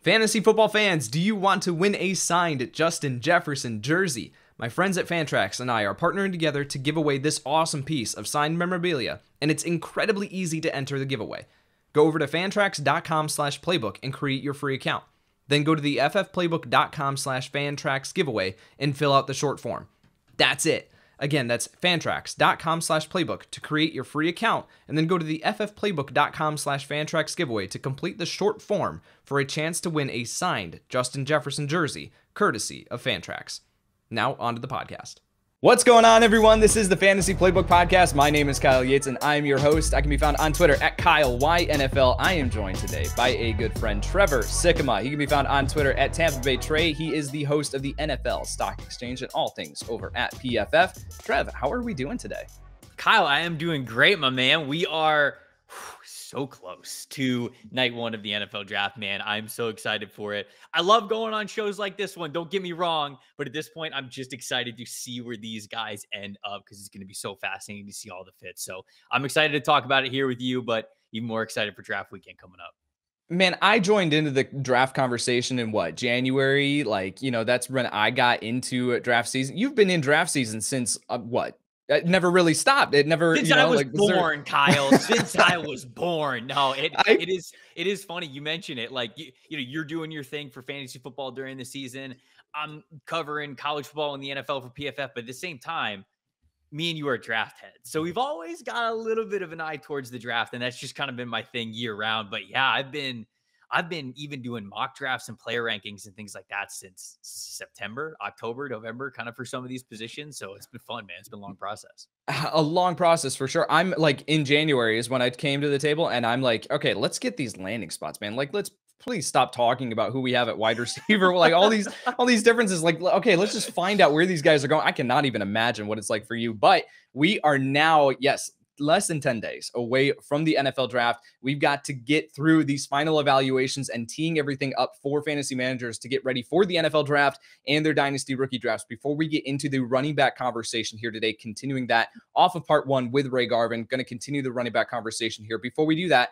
Fantasy football fans, do you want to win a signed Justin Jefferson jersey? My friends at Fantrax and I are partnering together to give away this awesome piece of signed memorabilia, and it's incredibly easy to enter the giveaway. Go over to fantrax.com slash playbook and create your free account. Then go to the ffplaybook.com slash fantrax giveaway and fill out the short form. That's it. Again, that's fantrax.com slash playbook to create your free account, and then go to the ffplaybook.com slash fantrax giveaway to complete the short form for a chance to win a signed Justin Jefferson jersey, courtesy of Fantrax. Now, on to the podcast. What's going on, everyone? This is the Fantasy Playbook Podcast. My name is Kyle Yates, and I'm your host. I can be found on Twitter at KyleYNFL. I am joined today by a good friend, Trevor Sikkema. He can be found on Twitter at Tampa Bay Trey. He is the host of the NFL Stock Exchange and all things over at PFF. Trev, how are we doing today? Kyle, I am doing great, my man. We are so close to night one of the NFL draft, man. I'm so excited for it. I love going on shows like this one. Don't get me wrong, but at this point, I'm just excited to see where these guys end up because it's going to be so fascinating to see all the fits. So I'm excited to talk about it here with you, but even more excited for draft weekend coming up. Man, I joined into the draft conversation in what January? Like, you know, that's when I got into draft season. You've been in draft season since uh, what it never really stopped. It never. Since you know, I was like, was born, there... Kyle. Since I was born. No, it I... it is it is funny you mention it. Like you, you know, you're doing your thing for fantasy football during the season. I'm covering college football and the NFL for PFF, but at the same time, me and you are draft heads. So we've always got a little bit of an eye towards the draft, and that's just kind of been my thing year round. But yeah, I've been I've been even doing mock drafts and player rankings and things like that since September, October, November, kind of for some of these positions. So it's been fun, man. It's been a long process. A long process for sure. I'm like in January is when I came to the table and I'm like, okay, let's get these landing spots, man. Like, let's please stop talking about who we have at wide receiver. like all these, all these differences. Like, okay, let's just find out where these guys are going. I cannot even imagine what it's like for you, but we are now, yes, less than 10 days away from the NFL draft. We've got to get through these final evaluations and teeing everything up for fantasy managers to get ready for the NFL draft and their dynasty rookie drafts. Before we get into the running back conversation here today, continuing that off of part one with Ray Garvin, going to continue the running back conversation here. Before we do that,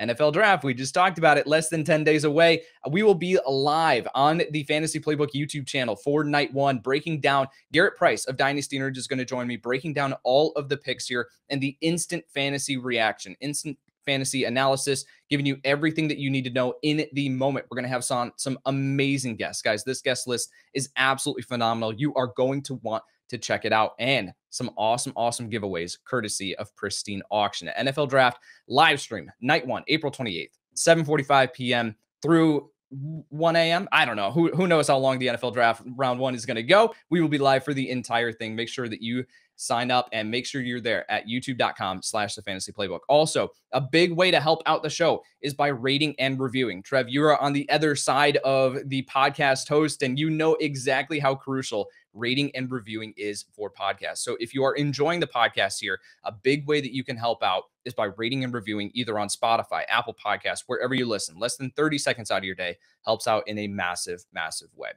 NFL draft. We just talked about it less than 10 days away. We will be live on the Fantasy Playbook YouTube channel for night one, breaking down. Garrett Price of Dynasty Nerd is going to join me, breaking down all of the picks here and the instant fantasy reaction, instant fantasy analysis, giving you everything that you need to know in the moment. We're going to have some, some amazing guests, guys. This guest list is absolutely phenomenal. You are going to want to check it out and some awesome, awesome giveaways courtesy of Pristine Auction. NFL Draft live stream night one, April 28th, 7:45 p.m. through 1 a.m. I don't know. Who, who knows how long the NFL draft round one is going to go? We will be live for the entire thing. Make sure that you sign up and make sure you're there at youtube.com slash the fantasy playbook. Also, a big way to help out the show is by rating and reviewing. Trev, you are on the other side of the podcast host, and you know exactly how crucial rating and reviewing is for podcasts. So if you are enjoying the podcast here, a big way that you can help out is by rating and reviewing either on Spotify, Apple Podcasts, wherever you listen. Less than 30 seconds out of your day helps out in a massive, massive way.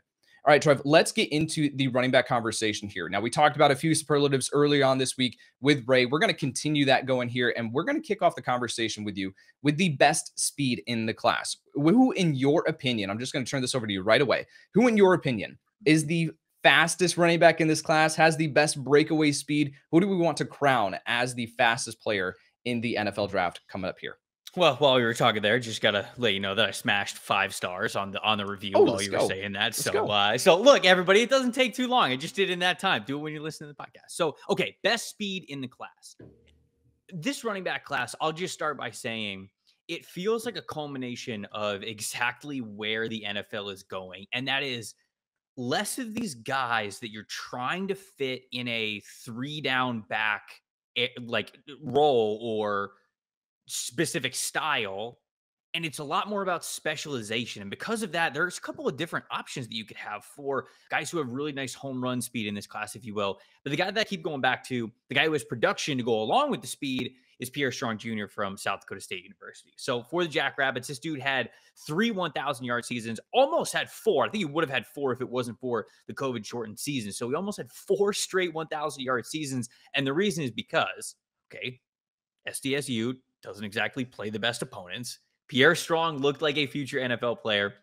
All right, Trev, let's get into the running back conversation here. Now, we talked about a few superlatives earlier on this week with Ray. We're going to continue that going here, and we're going to kick off the conversation with you with the best speed in the class. Who, in your opinion, I'm just going to turn this over to you right away. Who, in your opinion, is the fastest running back in this class, has the best breakaway speed? Who do we want to crown as the fastest player in the NFL draft coming up here? Well, while we were talking there, just gotta let you know that I smashed five stars on the on the review oh, while you go. were saying that. Let's so, uh, so look, everybody, it doesn't take too long. I just did in that time. Do it when you listen to the podcast. So, okay, best speed in the class. This running back class, I'll just start by saying it feels like a culmination of exactly where the NFL is going, and that is less of these guys that you're trying to fit in a three down back eh, like role or specific style and it's a lot more about specialization and because of that there's a couple of different options that you could have for guys who have really nice home run speed in this class if you will but the guy that I keep going back to the guy who has production to go along with the speed is Pierre Strong Jr. from South Dakota State University. So for the Jackrabbits, this dude had three 1,000 yard seasons, almost had four. I think he would have had four if it wasn't for the COVID shortened season. So he almost had four straight 1,000 yard seasons. And the reason is because, okay, SDSU doesn't exactly play the best opponents. Pierre Strong looked like a future NFL player.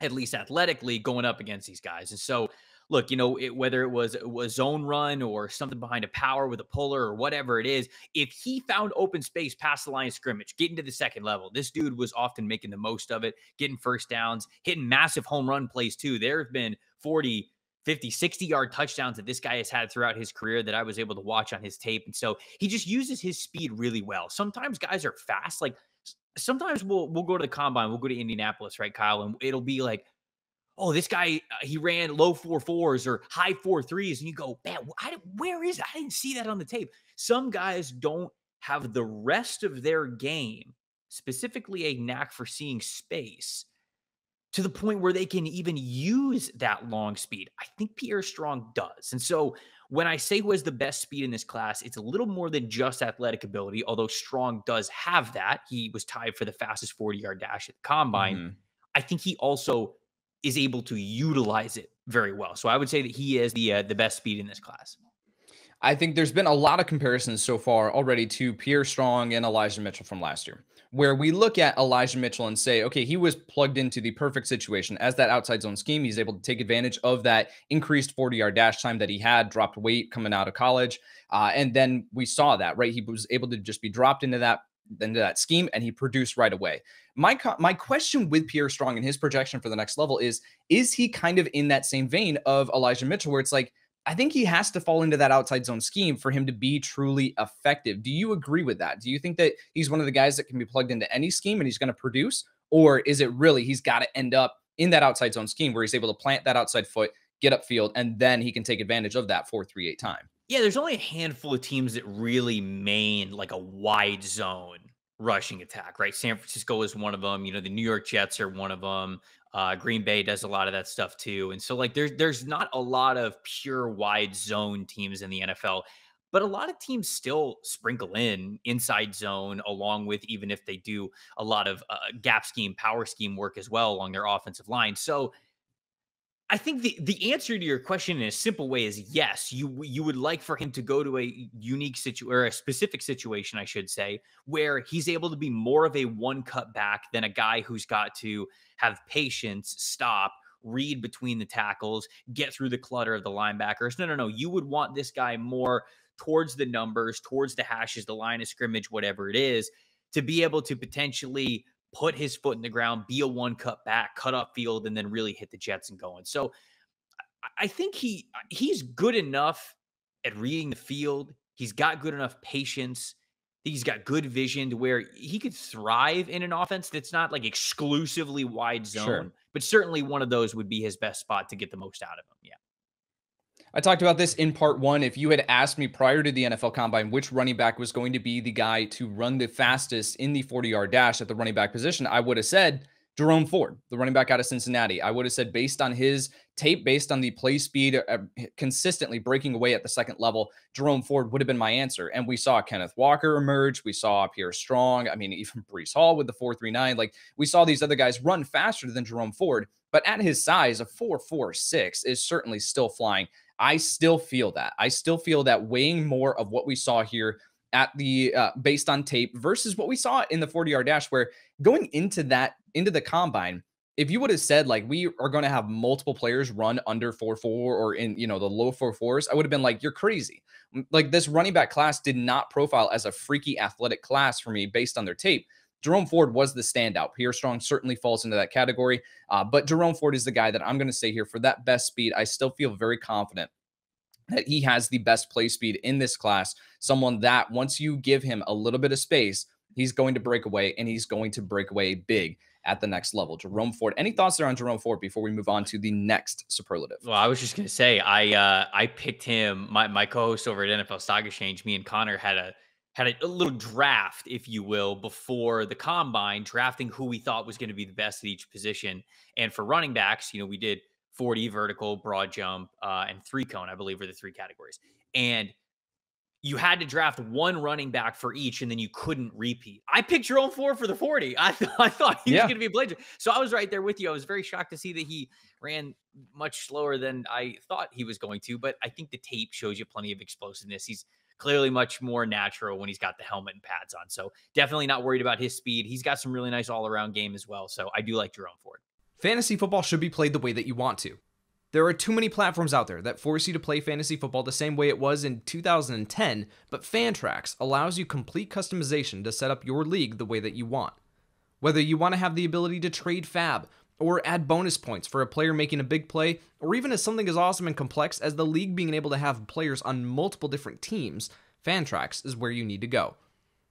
at least athletically, going up against these guys. And so, look, you know, it, whether it was a zone run or something behind a power with a puller or whatever it is, if he found open space past the line of scrimmage, getting to the second level, this dude was often making the most of it, getting first downs, hitting massive home run plays too. There have been 40, 50, 60 yard touchdowns that this guy has had throughout his career that I was able to watch on his tape. And so he just uses his speed really well. Sometimes guys are fast. Like sometimes we'll we'll go to the combine, we'll go to Indianapolis, right, Kyle, and it'll be like, oh, this guy uh, he ran low four fours or high four threes, and you go, man, I, where is? I didn't see that on the tape. Some guys don't have the rest of their game, specifically a knack for seeing space to the point where they can even use that long speed. I think Pierre Strong does. And so when I say who has the best speed in this class, it's a little more than just athletic ability, although Strong does have that. He was tied for the fastest 40 yard dash at the combine. Mm-hmm. I think he also is able to utilize it very well. So I would say that he is the uh, the best speed in this class. I think there's been a lot of comparisons so far already to Pierre Strong and Elijah Mitchell from last year where we look at Elijah Mitchell and say, okay, he was plugged into the perfect situation as that outside zone scheme. He's able to take advantage of that increased 40 yard dash time that he had, dropped weight coming out of college. Uh, and then we saw that, right? He was able to just be dropped into that into that scheme and he produced right away. My my question with Pierre Strong and his projection for the next level is is he kind of in that same vein of Elijah Mitchell where it's like I think he has to fall into that outside zone scheme for him to be truly effective. Do you agree with that? Do you think that he's one of the guys that can be plugged into any scheme and he's going to produce? Or is it really he's got to end up in that outside zone scheme where he's able to plant that outside foot, get upfield, and then he can take advantage of that 4 3 8 time? Yeah, there's only a handful of teams that really main like a wide zone rushing attack, right? San Francisco is one of them. You know, the New York Jets are one of them. Uh, Green Bay does a lot of that stuff too. And so, like, there's there's not a lot of pure wide zone teams in the NFL, but a lot of teams still sprinkle in inside zone along with even if they do a lot of uh, gap scheme, power scheme work as well along their offensive line. So I think the the answer to your question in a simple way is yes. You you would like for him to go to a unique situation or a specific situation, I should say, where he's able to be more of a one cut back than a guy who's got to have patience, stop, read between the tackles, get through the clutter of the linebackers. No, no, no. You would want this guy more towards the numbers, towards the hashes, the line of scrimmage, whatever it is, to be able to potentially put his foot in the ground, be a one cut back, cut up field, and then really hit the Jets and going. So I think he uh, he's good enough at reading the field. He's got good enough patience. He's got good vision to where he could thrive in an offense that's not like exclusively wide zone, sure. but certainly one of those would be his best spot to get the most out of him. Yeah. I talked about this in part one. If you had asked me prior to the NFL combine which running back was going to be the guy to run the fastest in the 40 yard dash at the running back position, I would have said Jerome Ford, the running back out of Cincinnati. I would have said, based on his tape, based on the play speed, uh, consistently breaking away at the second level, Jerome Ford would have been my answer. And we saw Kenneth Walker emerge. We saw Pierre Strong. I mean, even Breece Hall with the 439. Like we saw these other guys run faster than Jerome Ford. But at his size, a 446 is certainly still flying. I still feel that. I still feel that weighing more of what we saw here at the uh, based on tape versus what we saw in the 40 yard dash, where going into that into the combine, if you would have said like we are going to have multiple players run under 4 4 or in you know the low 4 4s, I would have been like, you're crazy. Like this running back class did not profile as a freaky athletic class for me based on their tape. Jerome Ford was the standout. Pierre Strong certainly falls into that category. Uh, but Jerome Ford is the guy that I'm going to say here for that best speed. I still feel very confident that he has the best play speed in this class. Someone that once you give him a little bit of space, he's going to break away and he's going to break away big at the next level. Jerome Ford. Any thoughts there on Jerome Ford before we move on to the next superlative? Well, I was just gonna say I uh I picked him. My my co-host over at NFL Stock Exchange, me and Connor had a had a, a, little draft, if you will, before the combine, drafting who we thought was going to be the best at each position. And for running backs, you know, we did 40 vertical, broad jump, uh, and three cone, I believe, were the three categories. And you had to draft one running back for each, and then you couldn't repeat. I picked Jerome Ford for the 40. I, th- I thought he yeah. was going to be a blazer. So I was right there with you. I was very shocked to see that he ran much slower than I thought he was going to, but I think the tape shows you plenty of explosiveness. He's clearly much more natural when he's got the helmet and pads on. So definitely not worried about his speed. He's got some really nice all around game as well. So I do like Jerome Ford. Fantasy football should be played the way that you want to. There are too many platforms out there that force you to play fantasy football the same way it was in 2010, but Fantrax allows you complete customization to set up your league the way that you want. Whether you want to have the ability to trade FAAB, or add bonus points for a player making a big play, or even as something as awesome and complex as the league being able to have players on multiple different teams, Fantrax is where you need to go.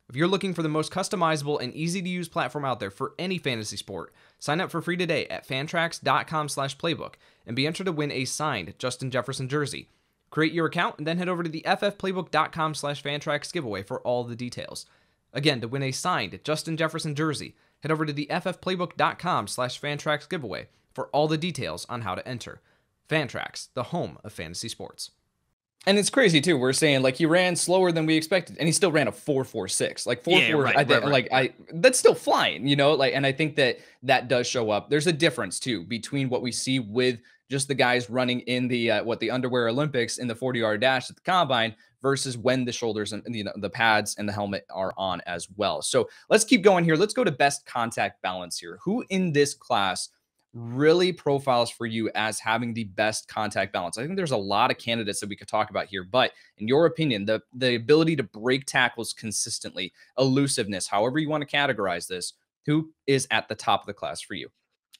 If you're looking for the most customizable and easy to use platform out there for any fantasy sport, sign up for free today at fantrax.com/playbook and be entered to win a signed Justin Jefferson jersey. Create your account and then head over to the ffplaybook.com/fantrax giveaway for all the details. Again, to win a signed Justin Jefferson jersey, head over to the ffplaybook.com/fantrax giveaway for all the details on how to enter. Fantrax, the home of fantasy sports. And it's crazy too. We're saying like he ran slower than we expected, and he still ran a four four six, like four yeah, four. Right, I think right, like right. I that's still flying, you know. Like, and I think that that does show up. There's a difference too between what we see with just the guys running in the uh, what the underwear Olympics in the 40 yard dash at the combine versus when the shoulders and you know the pads and the helmet are on as well. So let's keep going here. Let's go to best contact balance here. Who in this class really profiles for you as having the best contact balance. I think there's a lot of candidates that we could talk about here, but in your opinion, the the ability to break tackles consistently, elusiveness, however you want to categorize this, who is at the top of the class for you?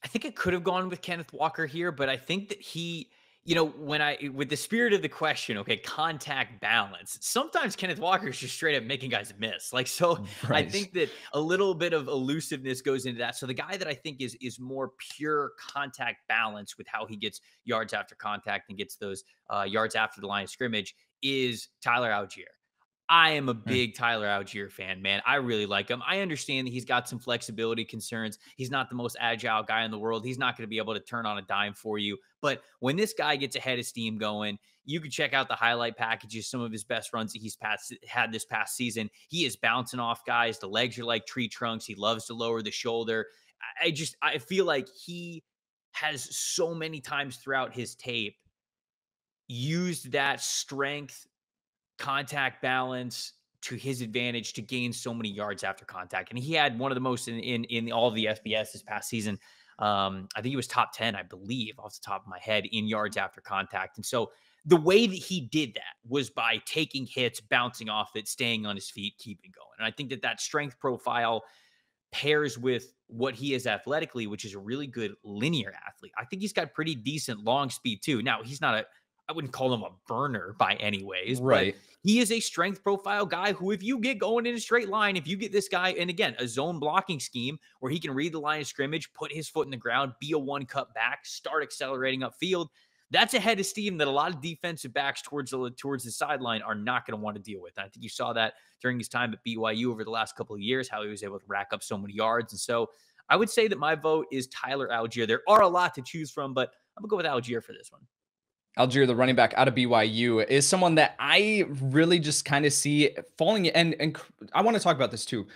I think it could have gone with Kenneth Walker here, but I think that he you know, when I, with the spirit of the question, okay, contact balance, sometimes Kenneth Walker is just straight up making guys miss. Like, so right. I think that a little bit of elusiveness goes into that. So the guy that I think is, is more pure contact balance with how he gets yards after contact and gets those uh, yards after the line of scrimmage is Tyler Allgeier. I am a hmm. big Tyler Allgeier fan, man. I really like him. I understand that he's got some flexibility concerns. He's not the most agile guy in the world. He's not going to be able to turn on a dime for you. But when this guy gets ahead of steam going, you can check out the highlight packages, some of his best runs that he's passed, had this past season. He is bouncing off guys. The legs are like tree trunks. He loves to lower the shoulder. I just, I feel like he has so many times throughout his tape used that strength contact balance to his advantage to gain so many yards after contact. And he had one of the most in in, in all of the FBS this past season. Um, I think he was top 10, I believe, off the top of my head, in yards after contact. And so the way that he did that was by taking hits, bouncing off it, staying on his feet, keeping going. And I think that that strength profile pairs with what he is athletically, which is a really good linear athlete. I think he's got pretty decent long speed too. Now, he's not a I wouldn't call him a burner by any ways, right? he is a strength profile guy who, if you get going in a straight line, if you get this guy, and again, a zone blocking scheme where he can read the line of scrimmage, put his foot in the ground, be a one cut back, start accelerating upfield. That's a head of steam that a lot of defensive backs towards the towards the sideline are not going to want to deal with. And I think you saw that during his time at BYU over the last couple of years, how he was able to rack up so many yards. And so I would say that my vote is Tyler Allgeier. There are a lot to choose from, but I'm gonna go with Algier for this one. Allgeier, the running back out of BYU, is someone that I really just kind of see falling. And and I want to talk about this too.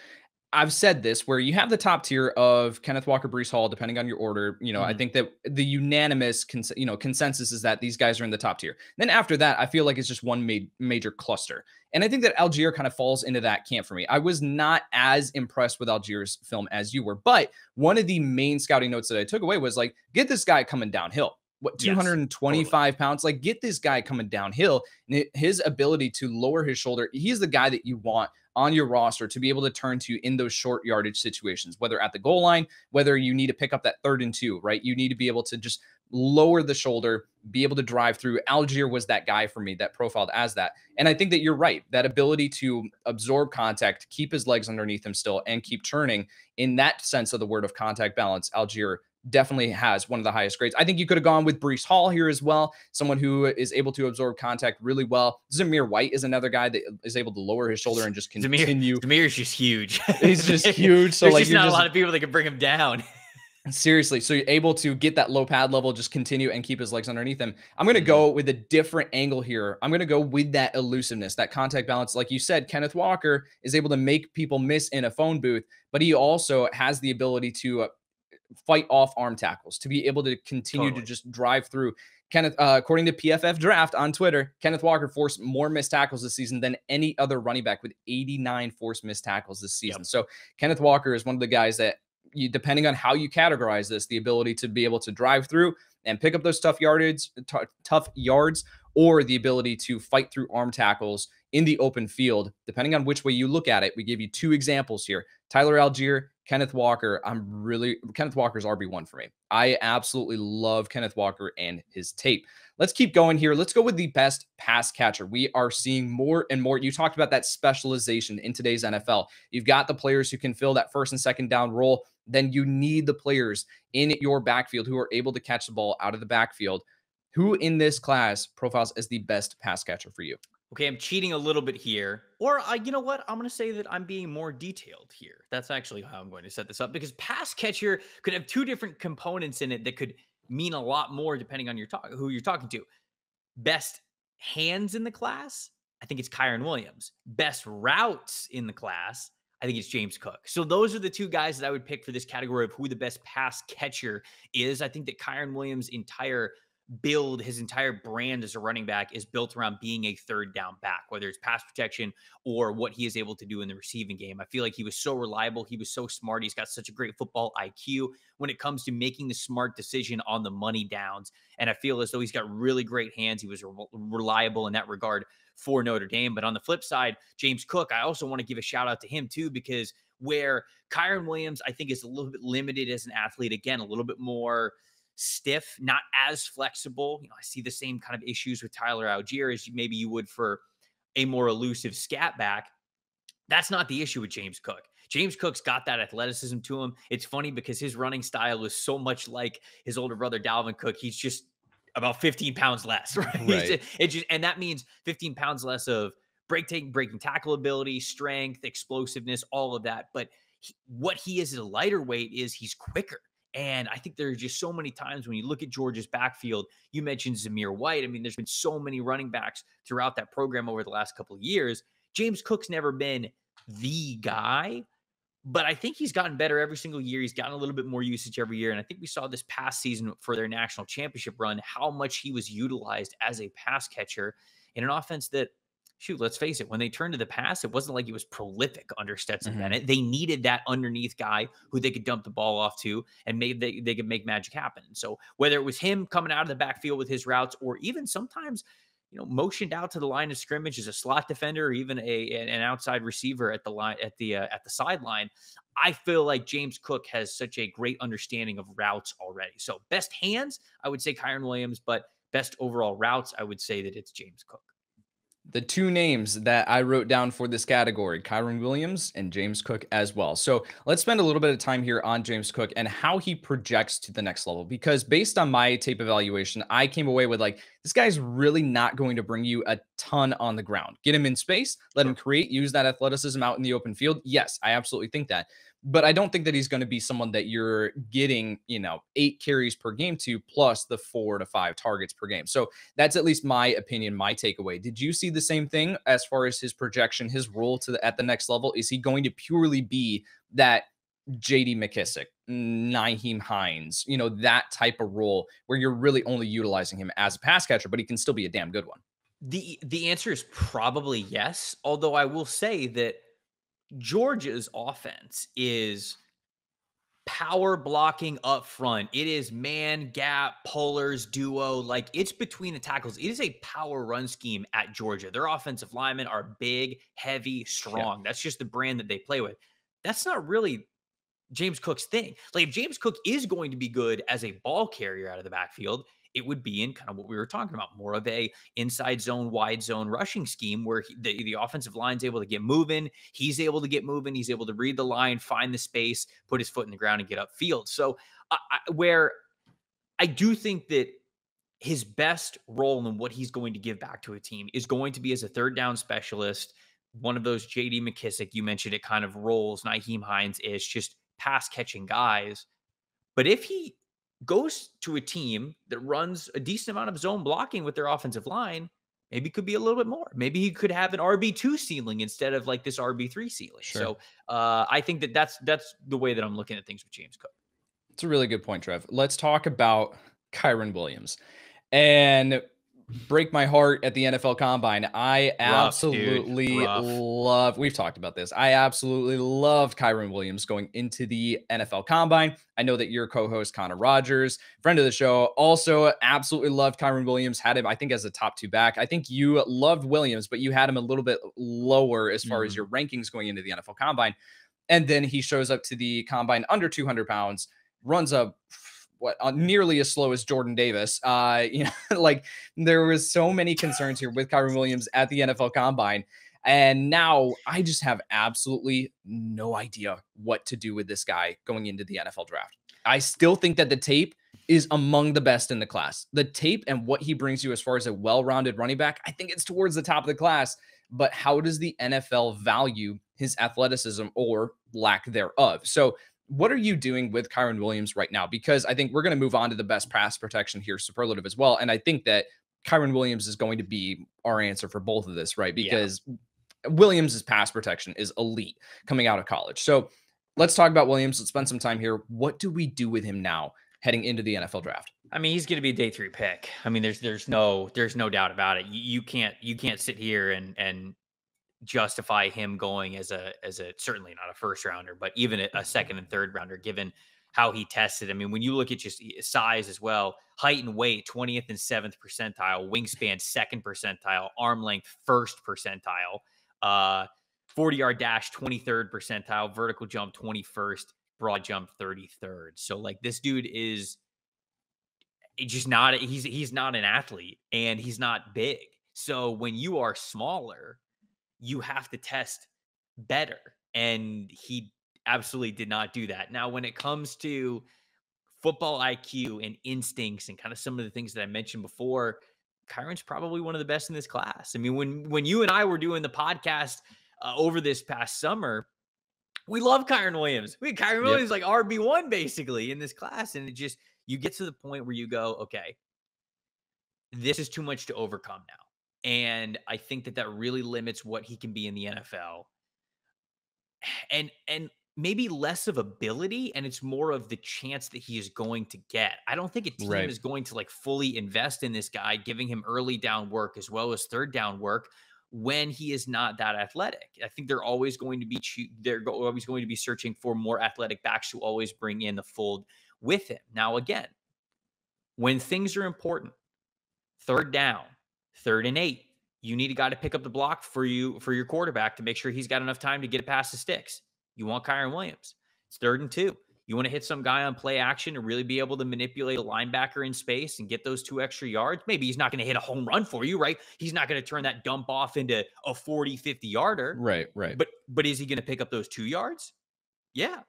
I've said this where you have the top tier of Kenneth Walker, Breece Hall, depending on your order. You know, mm-hmm. I think that the unanimous, cons- you know, consensus is that these guys are in the top tier. Then after that, I feel like it's just one ma- major cluster, and I think that Allgeier kind of falls into that camp for me. I was not as impressed with Allgeier's film as you were, but one of the main scouting notes that I took away was like, get this guy coming downhill what 225 yes, totally. pounds? Like get this guy coming downhill and his ability to lower his shoulder he's the guy that you want on your roster to be able to turn to in those short yardage situations whether at the goal line whether you need to pick up that third and two right? You need to be able to just lower the shoulder be able to drive through. Allgeier was that guy for me that profiled as that. And i think that you're right that ability to absorb contact keep his legs underneath him still and keep turning in that sense of the word of contact balance allgeier definitely has one of the highest grades. I think you could have gone with Breece Hall here as well, someone who is able to absorb contact really well. Zamir White is another guy that is able to lower his shoulder and just continue. Zamir, is just huge. He's just huge. So There's like, just not just, a lot of people that can bring him down. Seriously, so you're able to get that low pad level, just continue and keep his legs underneath him. I'm going to go mm-hmm. with a different angle here. I'm going to go with that elusiveness, that contact balance. Like you said, Kenneth Walker is able to make people miss in a phone booth, but he also has the ability to uh, fight off arm tackles, to be able to continue totally. to just drive through. Kenneth, uh, according to PFF Draft on Twitter, Kenneth Walker forced more missed tackles this season than any other running back with 89 forced missed tackles this season. Yep. So Kenneth Walker is one of the guys that you, depending on how you categorize this, the ability to be able to drive through and pick up those tough yardage, t- tough yards, or the ability to fight through arm tackles in the open field, depending on which way you look at it. We give you two examples here Tyler Allgeier, Kenneth Walker. I'm really, Kenneth Walker's RB1 for me. I absolutely love Kenneth Walker and his tape. Let's keep going here. Let's go with the best pass catcher. We are seeing more and more. You talked about that specialization in today's NFL. You've got the players who can fill that first and second down role. Then you need the players in your backfield who are able to catch the ball out of the backfield. Who in this class profiles as the best pass catcher for you? Okay, I'm cheating a little bit here. Or uh, you know what? I'm going to say that I'm being more detailed here. That's actually how I'm going to set this up because pass catcher could have two different components in it that could mean a lot more depending on your talk who you're talking to. Best hands in the class, I think it's Kyren Williams. Best routes in the class, I think it's James Cook. So those are the two guys that I would pick for this category of who the best pass catcher is. I think that Kyren Williams' entire build his entire brand as a running back is built around being a third down back, whether it's pass protection or what he is able to do in the receiving game. I feel like he was so reliable. He was so smart. He's got such a great football IQ when it comes to making the smart decision on the money downs. And I feel as though he's got really great hands. He was re- reliable in that regard for Notre Dame. But on the flip side, James Cook, I also want to give a shout out to him too, because where Kyren Williams, I think, is a little bit limited as an athlete, again, a little bit more stiff, not as flexible. You know, I see the same kind of issues with Tyler Allgeier as maybe you would for a more elusive scat back. That's not the issue with James Cook. James Cook's got that athleticism to him. It's funny because his running style is so much like his older brother Dalvin Cook. He's just about 15 pounds less, right? right. It just, and that means 15 pounds less of break taking, breaking tackle ability, strength, explosiveness, all of that. But he, what he is at a lighter weight is he's quicker. And I think there are just so many times when you look at Georgia's backfield, you mentioned Zamir White. I mean, there's been so many running backs throughout that program over the last couple of years. James Cook's never been the guy, but I think he's gotten better every single year. He's gotten a little bit more usage every year. And I think we saw this past season for their national championship run how much he was utilized as a pass catcher in an offense that shoot, let's face it, when they turned to the pass, it wasn't like he was prolific under Stetson mm-hmm. Bennett. They needed that underneath guy who they could dump the ball off to and maybe they, they could make magic happen. So whether it was him coming out of the backfield with his routes or even sometimes, you know, motioned out to the line of scrimmage as a slot defender or even a an outside receiver at the line at the uh, at the sideline, I feel like James Cook has such a great understanding of routes already. So best hands, I would say Kyren Williams, but best overall routes, I would say that it's James Cook the two names that I wrote down for this category, Kyren Williams and James Cook as well. So let's spend a little bit of time here on James Cook and how he projects to the next level. Because based on my tape evaluation, I came away with like, this guy's really not going to bring you a ton on the ground. Get him in space, let him create, use that athleticism out in the open field. Yes, I absolutely think that but I don't think that he's going to be someone that you're getting, you know, eight carries per game to plus the four to five targets per game. So that's at least my opinion, my takeaway. Did you see the same thing as far as his projection, his role to the, at the next level? Is he going to purely be that JD McKissic, Nyheim Hines, you know, that type of role where you're really only utilizing him as a pass catcher, but he can still be a damn good one? The the answer is probably yes, although I will say that Georgia's offense is power blocking up front. It is man gap, pullers, duo. Like it's between the tackles. It is a power run scheme at Georgia. Their offensive linemen are big, heavy, strong. Yeah. That's just the brand that they play with. That's not really James Cook's thing. Like if James Cook is going to be good as a ball carrier out of the backfield, it would be in kind of what we were talking about, more of a inside zone, wide zone rushing scheme where he, the, the offensive line's able to get moving. He's able to get moving. He's able to read the line, find the space, put his foot in the ground, and get upfield. So, I, where I do think that his best role and what he's going to give back to a team is going to be as a third down specialist, one of those JD McKissic, you mentioned it kind of roles, Nyheim Hines is just pass catching guys. But if he goes to a team that runs a decent amount of zone blocking with their offensive line, maybe could be a little bit more. Maybe he could have an RB2 ceiling instead of like this RB3 ceiling. Sure. So uh, I think that that's that's the way that I'm looking at things with James Cook. It's a really good point, Trev. Let's talk about Kyren Williams. And break my heart at the NFL Combine. I absolutely love. We've talked about this. I absolutely loved Kyren Williams going into the NFL Combine. I know that your co-host Connor Rogers, friend of the show, also absolutely loved Kyren Williams. Had him, I think, as a top two back. I think you loved Williams, but you had him a little bit lower as far mm-hmm. as your rankings going into the NFL Combine. And then he shows up to the combine under 200 pounds, runs a what uh, nearly as slow as Jordan Davis. Uh, you know, like there was so many concerns here with Kyren Williams at the NFL Combine. And now I just have absolutely no idea what to do with this guy going into the NFL draft. I still think that the tape is among the best in the class. The tape and what he brings you as far as a well rounded running back, I think it's towards the top of the class. But how does the NFL value his athleticism or lack thereof? So what are you doing with Kyren Williams right now? Because I think we're going to move on to the best pass protection here, superlative as well. And I think that Kyren Williams is going to be our answer for both of this, right? Because yeah. Williams' pass protection is elite coming out of college. So let's talk about Williams. Let's spend some time here. What do we do with him now heading into the NFL draft? I mean, he's going to be a day three pick. I mean, there's there's no there's no doubt about it. You, you can't you can't sit here and and justify him going as a as a certainly not a first rounder, but even a, a, mm-hmm. second and third rounder, given how he tested. I mean, when you look at just eh, size as well, height and weight, 20th and seventh percentile, wingspan second percentile, arm length first percentile, uh, 40 yard dash 23rd percentile, vertical jump 21st, broad jump 33rd. So like this dude is eh, just not he's he's not an athlete and he's not big. So when you are smaller, you have to test better. And he absolutely did not do that. Now, when it comes to football IQ and instincts and kind of some of the things that I mentioned before, Kyren's probably one of the best in this class. I mean, when when you and I were doing the podcast uh, over this past summer, we love Kyren Williams. We Kyren Williams yep. like RB one basically in this class, and it just you get to the point where you go, okay, this is too much to overcome now. And I think that that really limits what he can be in the NFL. And and maybe less of ability and it's more of the chance that he is going to get. I don't think a team right. is going to like fully invest in this guy, giving him early down work as well as third down work when he is not that athletic. I think they're always going to be they're always going to be searching for more athletic backs who always bring in the fold with him. Now again, when things are important, third down, third and eight, you need a guy to pick up the block for you for your quarterback to make sure he's got enough time to get it past the sticks. You want Kyren Williams. It's third and two. You want to hit some guy on play action to really be able to manipulate a linebacker in space and get those two extra yards. Maybe he's not going to hit a home run for you, right? He's not going to turn that dump off into a 40, 50 yarder. Right, right. But but is he going to pick up those two yards? Yeah.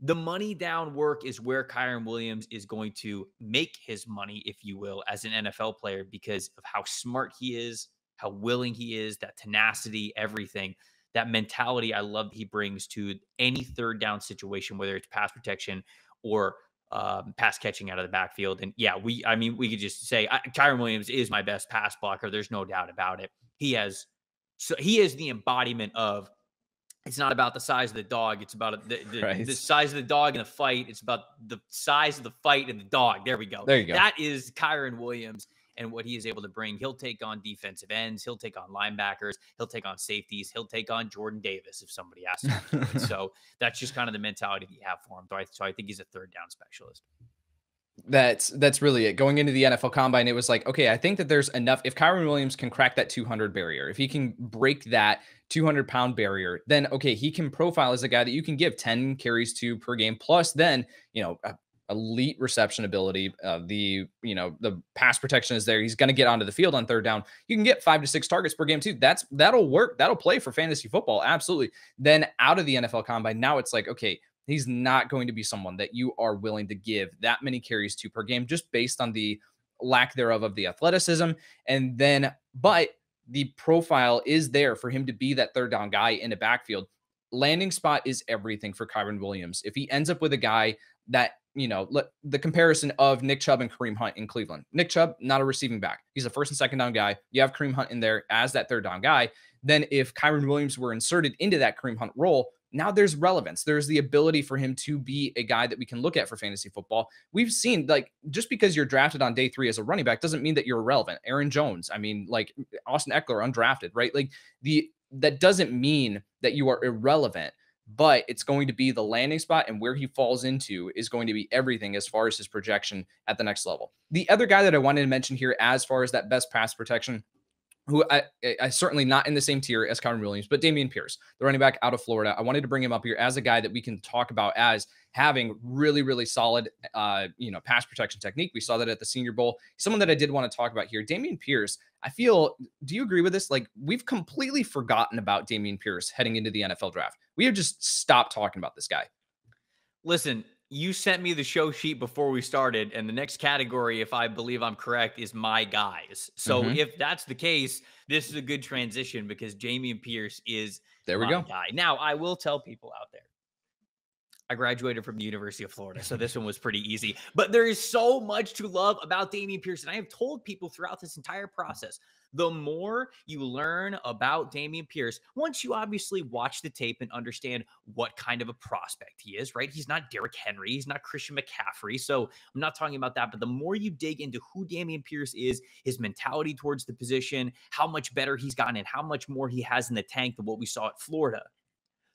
The money down work is where Kyren Williams is going to make his money, if you will, as an NFL player because of how smart he is, how willing he is, that tenacity, everything. That mentality I love he brings to any third down situation, whether it's pass protection or um, pass catching out of the backfield. And yeah, we, I mean, we could just say I, Kyren Williams is my best pass blocker. There's no doubt about it. He has, so he is the embodiment of it's not about the size of the dog. It's about the, the, right. the, size of the dog in the fight. It's about the size of the fight and the dog. There we go. There you go. That is Kyren Williams and what he is able to bring. He'll take on defensive ends. He'll take on linebackers. He'll take on safeties. He'll take on Jordan Davis if somebody asks him. so that's just kind of the mentality that you have for him. So I, so I think he's a third down specialist that's that's really it. Going into the NFL Combine, it was like, okay, I think that there's enough. If Kyren Williams can crack that 200 barrier, if he can break that 200 pound barrier, then okay, he can profile as a guy that you can give 10 carries to per game. Plus, then you know, elite reception ability. Uh, the you know the pass protection is there. He's going to get onto the field on third down. You can get five to six targets per game too. That's that'll work. That'll play for fantasy football. Absolutely. Then out of the NFL Combine, now it's like okay he's not going to be someone that you are willing to give that many carries to per game just based on the lack thereof of the athleticism. And then, but the profile is there for him to be that third down guy in the backfield. Landing spot is everything for Kyren Williams. If he ends up with a guy that, you know, the comparison of Nick Chubb and Kareem Hunt in Cleveland. Nick Chubb, not a receiving back. He's a first and second down guy. You have Kareem Hunt in there as that third down guy. Then if Kyren Williams were inserted into that Kareem Hunt role, now there's relevance. There's the ability for him to be a guy that we can look at for fantasy football. We've seen like just because you're drafted on day three as a running back doesn't mean that you're irrelevant. Aaron Jones, I mean, like Austin Ekeler, undrafted, right? Like the that doesn't mean that you are irrelevant, but it's going to be the landing spot and where he falls into is going to be everything as far as his projection at the next level. The other guy that I wanted to mention here, as far as that best pass protection, who I, I, certainly not in the same tier as Kyren Williams, but Dameon Pierce, the running back out of Florida. I wanted to bring him up here as a guy that we can talk about as having really, really solid, uh, you know, pass protection technique. We saw that at the Senior Bowl. Someone that I did want to talk about here, Dameon Pierce. I feel. Do you agree with this? Like we've completely forgotten about Dameon Pierce heading into the NFL draft. We have just stopped talking about this guy. Listen, you sent me the show sheet before we started, and the next category, if I believe I'm correct, is my guys. So mm-hmm. if that's the case, this is a good transition because Dameon Pierce is there. We go. Guy. Now I will tell people out there. I graduated from the University of Florida, so this one was pretty easy. But there is so much to love about Dameon Pierce, and I have told people throughout this entire process the more you learn about Dameon Pierce, once you obviously watch the tape and understand what kind of a prospect he is, right? He's not Derrick Henry, he's not Christian McCaffrey. So I'm not talking about that, but the more you dig into who Dameon Pierce is, his mentality towards the position, how much better he's gotten, and how much more he has in the tank than what we saw at Florida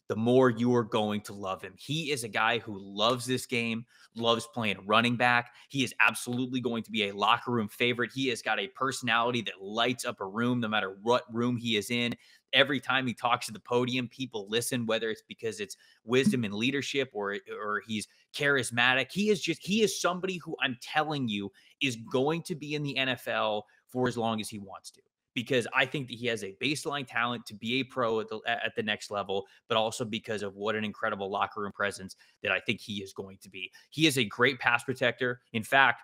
the more you are going to love him. He is a guy who loves this game, loves playing running back. He is absolutely going to be a locker room favorite. He has got a personality that lights up a room no matter what room he is in. Every time he talks to the podium, people listen, whether it's because it's wisdom and leadership or, or he's charismatic. He is just, he is somebody who I'm telling you is going to be in the NFL for as long as he wants to because I think that he has a baseline talent to be a pro at the, at the next level, but also because of what an incredible locker room presence that I think he is going to be. He is a great pass protector. In fact,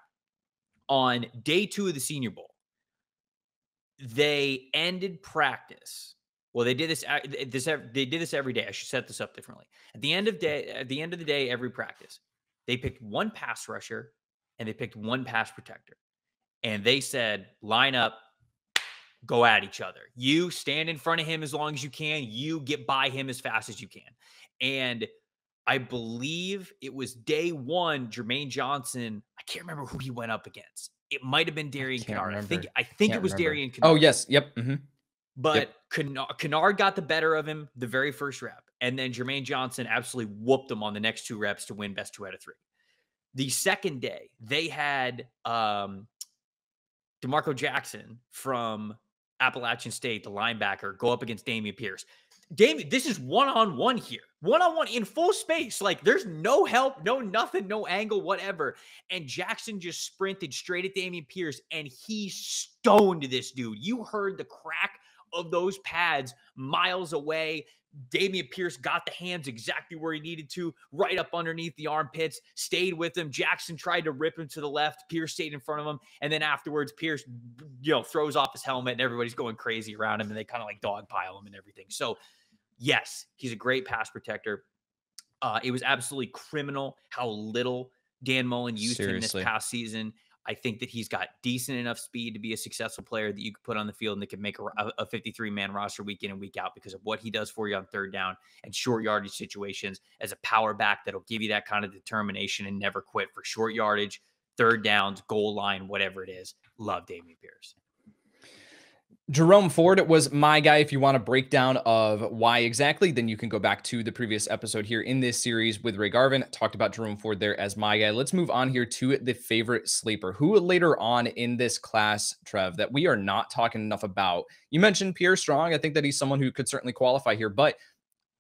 on day two of the Senior Bowl, they ended practice. Well, they did this. Uh, this they did this every day. I should set this up differently. At the end of day, at the end of the day, every practice, they picked one pass rusher and they picked one pass protector, and they said line up go at each other. You stand in front of him as long as you can. You get by him as fast as you can. And I believe it was day one, Jermaine Johnson. I can't remember who he went up against. It might have been Darian Kinnard. I think I think it was remember. Darian Kinnard. Oh yes, yep. Mm-hmm. But yep. Kinnard got the better of him the very first rep, and then Jermaine Johnson absolutely whooped him on the next two reps to win best two out of three. The second day, they had um, D'Marco Jackson from Appalachian State, the linebacker, go up against Dameon Pierce. Dameon, this is one on one here, one on one in full space. Like there's no help, no nothing, no angle, whatever. And Jackson just sprinted straight at Dameon Pierce and he stoned this dude. You heard the crack of those pads miles away. Dameon Pierce got the hands exactly where he needed to, right up underneath the armpits, stayed with him. Jackson tried to rip him to the left. Pierce stayed in front of him. And then afterwards, Pierce, you know, throws off his helmet and everybody's going crazy around him and they kind of like dogpile him and everything. So, yes, he's a great pass protector. Uh, it was absolutely criminal how little Dan Mullen used Seriously. him this past season. I think that he's got decent enough speed to be a successful player that you could put on the field and that can make a, a 53 man roster week in and week out because of what he does for you on third down and short yardage situations as a power back that'll give you that kind of determination and never quit for short yardage, third downs, goal line, whatever it is. Love Dameon Pierce. Jerome Ford was my guy. If you want a breakdown of why exactly, then you can go back to the previous episode here in this series with Ray Garvin. Talked about Jerome Ford there as my guy. Let's move on here to the favorite sleeper, who later on in this class, Trev, that we are not talking enough about. You mentioned Pierre Strong. I think that he's someone who could certainly qualify here, but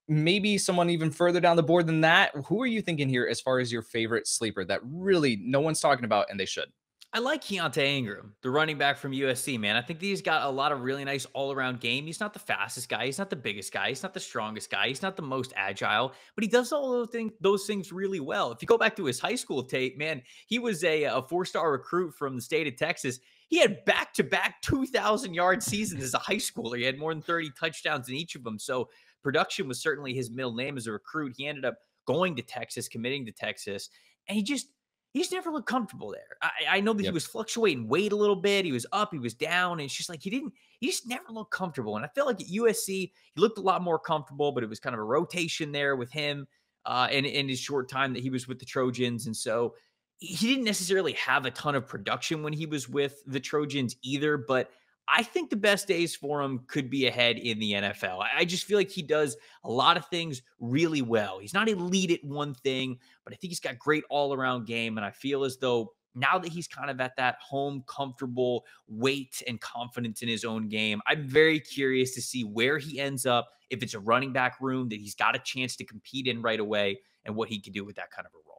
maybe someone even further down the board than that. Who are you thinking here as far as your favorite sleeper that really no one's talking about and they should? I like Keaontay Ingram, the running back from USC, man. I think he's got a lot of really nice all around game. He's not the fastest guy. He's not the biggest guy. He's not the strongest guy. He's not the most agile, but he does all those things, those things really well. If you go back to his high school tape, man, he was a, a four star recruit from the state of Texas. He had back to back 2,000 yard seasons as a high schooler. He had more than 30 touchdowns in each of them. So production was certainly his middle name as a recruit. He ended up going to Texas, committing to Texas, and he just he's never looked comfortable there. I, I know that yep. he was fluctuating weight a little bit. He was up, he was down. And it's just like he didn't, he just never looked comfortable. And I felt like at USC, he looked a lot more comfortable, but it was kind of a rotation there with him uh, in, in his short time that he was with the Trojans. And so he didn't necessarily have a ton of production when he was with the Trojans either. But I think the best days for him could be ahead in the NFL. I just feel like he does a lot of things really well. He's not elite at one thing, but I think he's got great all around game. And I feel as though now that he's kind of at that home comfortable weight and confidence in his own game, I'm very curious to see where he ends up. If it's a running back room that he's got a chance to compete in right away and what he can do with that kind of a role.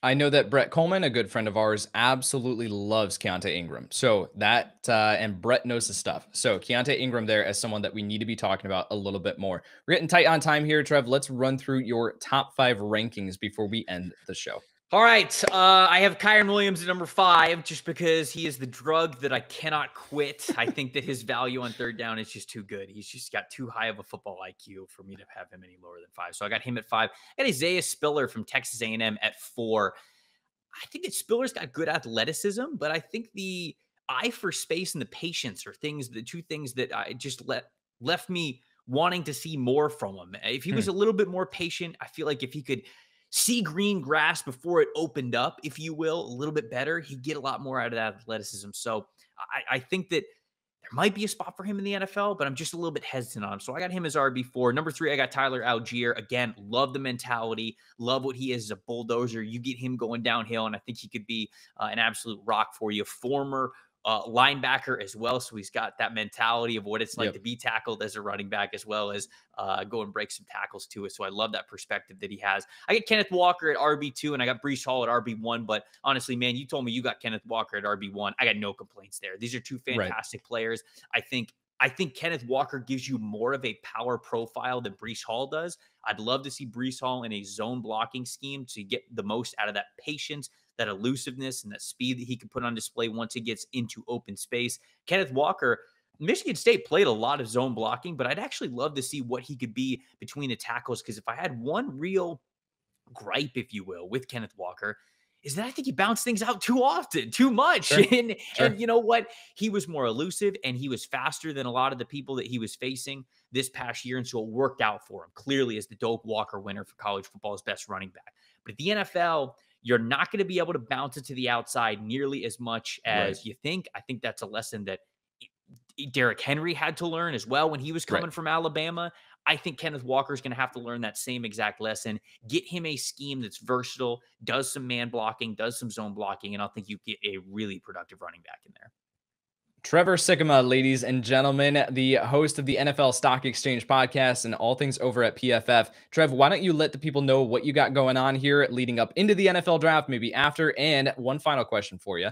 I know that Brett Coleman, a good friend of ours, absolutely loves Keaontay Ingram. So that, uh, and Brett knows the stuff. So Keaontay Ingram there as someone that we need to be talking about a little bit more. We're getting tight on time here, Trev. Let's run through your top five rankings before we end the show. All right. Uh, I have Kyren Williams at number five just because he is the drug that I cannot quit. I think that his value on third down is just too good. He's just got too high of a football IQ for me to have him any lower than five. So I got him at five. I got Isaiah Spiller from Texas A&M at four. I think that Spiller's got good athleticism, but I think the eye for space and the patience are things, the two things that I just let left me wanting to see more from him. If he was hmm. a little bit more patient, I feel like if he could – see green grass before it opened up, if you will, a little bit better, he'd get a lot more out of that athleticism. So I, I think that there might be a spot for him in the NFL, but I'm just a little bit hesitant on him. So I got him as RB4. Number three, I got Tyler Allgeier. Again, love the mentality, love what he is as a bulldozer. You get him going downhill, and I think he could be uh, an absolute rock for you. Former uh, linebacker as well. So he's got that mentality of what it's like yep. to be tackled as a running back, as well as uh, go and break some tackles to it. So I love that perspective that he has. I get Kenneth Walker at RB2 and I got Breece Hall at RB1. But honestly, man, you told me you got Kenneth Walker at RB1. I got no complaints there. These are two fantastic right. players. I think I think Kenneth Walker gives you more of a power profile than Breece Hall does. I'd love to see Breece Hall in a zone blocking scheme to get the most out of that patience, that elusiveness and that speed that he can put on display once he gets into open space. Kenneth Walker, Michigan State played a lot of zone blocking, but I'd actually love to see what he could be between the tackles. Because if I had one real gripe, if you will, with Kenneth Walker, is that I think he bounced things out too often, too much. Sure. And, sure. and you know what? He was more elusive and he was faster than a lot of the people that he was facing this past year. And so it worked out for him clearly as the Doak Walker winner for college football's best running back. But at the NFL, you're not going to be able to bounce it to the outside nearly as much as right. you think. I think that's a lesson that Derrick Henry had to learn as well when he was coming right. from Alabama. I think Kenneth Walker is going to have to learn that same exact lesson. Get him a scheme that's versatile, does some man blocking, does some zone blocking, and I think you get a really productive running back in there. Trevor Sikkema, ladies and gentlemen, the host of the NFL Stock Exchange podcast and all things over at PFF. Trev, why don't you let the people know what you got going on here leading up into the NFL draft, maybe after? And one final question for you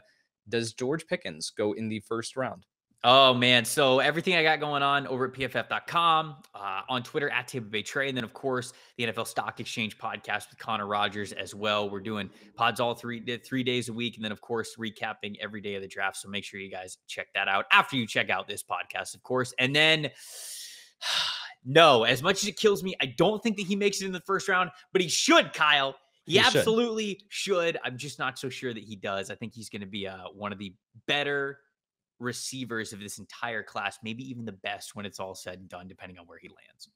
Does George Pickens go in the first round? Oh man, so everything I got going on over at pff.com, uh, on Twitter at Tampa Bay Tre, and then of course the NFL Stock Exchange podcast with Connor Rogers as well. We're doing pods all three three days a week, and then of course recapping every day of the draft. So make sure you guys check that out after you check out this podcast, of course. And then, no, as much as it kills me, I don't think that he makes it in the first round, but he should, Kyle. He, he absolutely should. should. I'm just not so sure that he does. I think he's going to be uh, one of the better receivers of this entire class, maybe even the best when it's all said and done, depending on where he lands.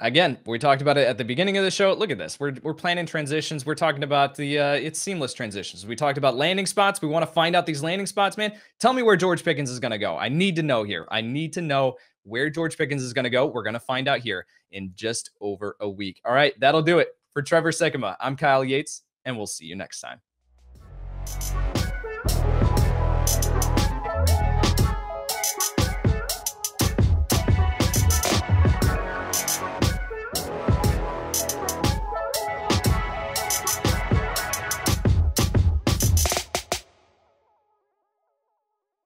Again, we talked about it at the beginning of the show. Look at this. We're, we're planning transitions. We're talking about the uh, it's seamless transitions. We talked about landing spots. We want to find out these landing spots, man. Tell me where George Pickens is going to go. I need to know here. I need to know where George Pickens is going to go. We're going to find out here in just over a week. All right, that'll do it for Trevor Sikkema. I'm Kyle Yates, and we'll see you next time.